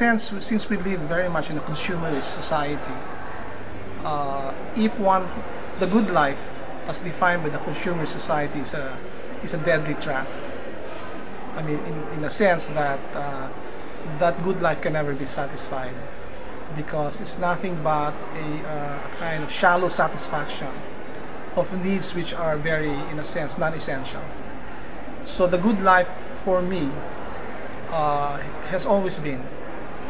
Since, since we live very much in a consumerist society, uh, if one, the good life as defined by the consumer society is a, is a deadly trap. I mean, in, in a sense that uh, that good life can never be satisfied because it's nothing but a, uh, a kind of shallow satisfaction of needs which are very, in a sense, non-essential. So the good life for me uh, has always been,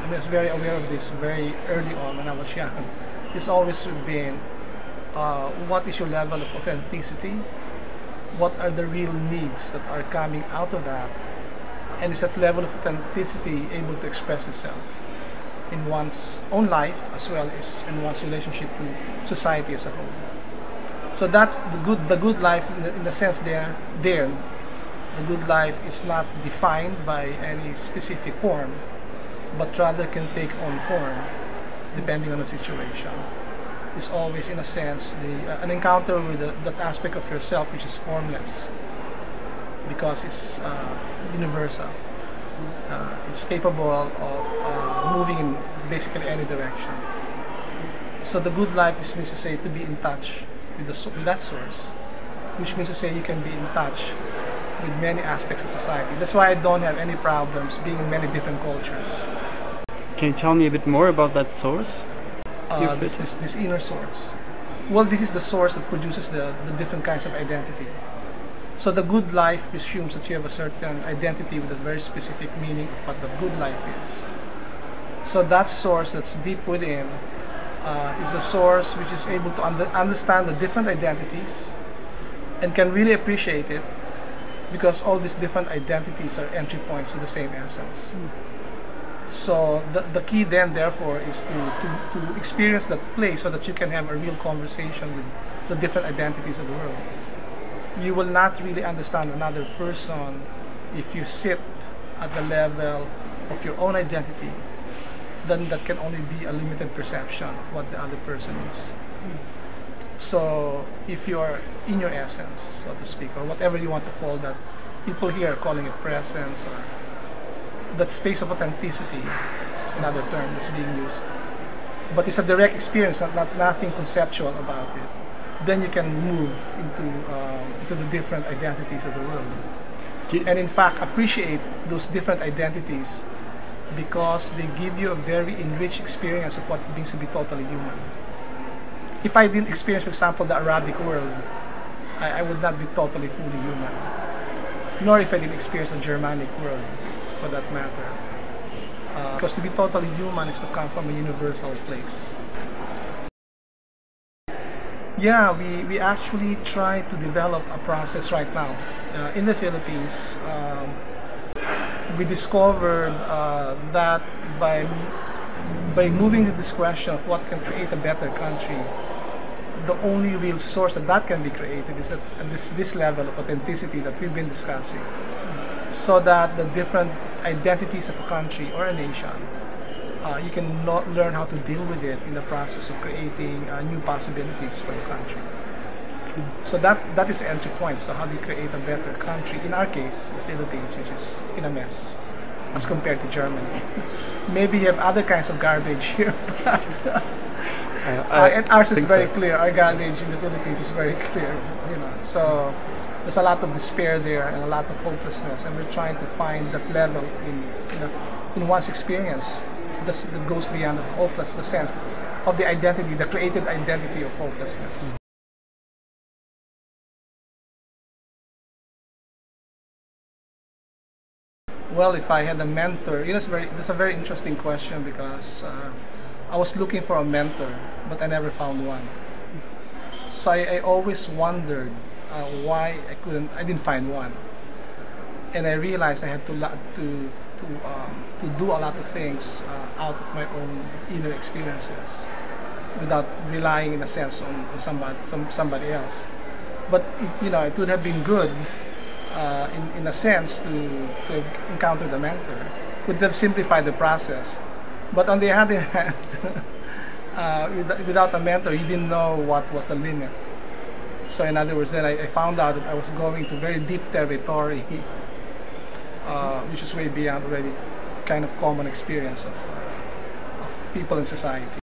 I was very aware of this very early on when I was young, it's always been uh, what is your level of authenticity, what are the real needs that are coming out of that, and is that level of authenticity able to express itself in one's own life as well as in one's relationship to society as a whole. So that the good the good life in the, in the sense there there the good life is not defined by any specific form but rather can take on form depending on the situation. It's always in a sense the uh, an encounter with the, that aspect of yourself which is formless because it's uh, universal. Uh, it's capable of uh, moving in basically any direction. So the good life is means to say to be in touch with, the, with that source, which means to say you can be in touch with many aspects of society. That's why I don't have any problems being in many different cultures. Can you tell me a bit more about that source? Uh, this, this, this inner source. Well, this is the source that produces the, the different kinds of identity. So the good life presumes that you have a certain identity with a very specific meaning of what the good life is. So that source that's deep within uh, is the source which is able to under, understand the different identities and can really appreciate it because all these different identities are entry points to the same essence. Mm. So the, the key then therefore is to, to, to experience that place so that you can have a real conversation with the different identities of the world. You will not really understand another person if you sit at the level of your own identity then that can only be a limited perception of what the other person is. So if you're in your essence, so to speak, or whatever you want to call that, people here are calling it presence or that space of authenticity is another term that's being used. But it's a direct experience, not, not nothing conceptual about it. Then you can move into um, into the different identities of the world, and in fact appreciate those different identities because they give you a very enriched experience of what it means to be totally human. If I didn't experience, for example, the Arabic world, I, I would not be totally fully human. Nor if I didn't experience the Germanic world, for that matter. Uh, because to be totally human is to come from a universal place. Yeah, we, we actually try to develop a process right now. Uh, in the Philippines, um, we discovered uh, that by by moving to this question of what can create a better country, the only real source that that can be created is at this this level of authenticity that we've been discussing, so that the different identities of a country or a nation, uh, you can learn how to deal with it in the process of creating uh, new possibilities for the country. So that that is the entry point. So how do you create a better country? In our case, the Philippines, which is in a mess as compared to Germany. Maybe you have other kinds of garbage here, but uh, and ours is very so. clear. Our garbage in the Philippines is very clear. You know, so there's a lot of despair there and a lot of hopelessness, and we're trying to find that level in in, a, in one's experience that goes beyond the hopeless, the sense of the identity, the created identity of hopelessness. Well, if I had a mentor, it is very, it's a very interesting question because uh, I was looking for a mentor, but I never found one. So I, I always wondered uh, why I couldn't, I didn't find one, and I realized I had to to to um, to do a lot of things uh, out of my own inner experiences, without relying in a sense on, on somebody some somebody else. But it, you know, it would have been good uh, in, in a sense, to, to have encountered a mentor would have simplified the process. But on the other hand, uh, without a mentor, you didn't know what was the limit. So in other words, then I, I found out that I was going to very deep territory, uh, which is way beyond already kind of common experience of, of people in society.